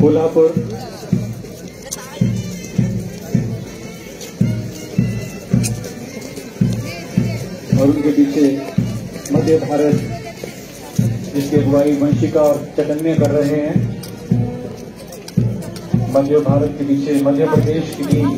कोल्हापुर और उनके पीछे मध्य भारत, जिसकी अगुवाई वंशिका और चैतन्य कर रहे हैं। मध्य भारत के पीछे मध्य प्रदेश की टीम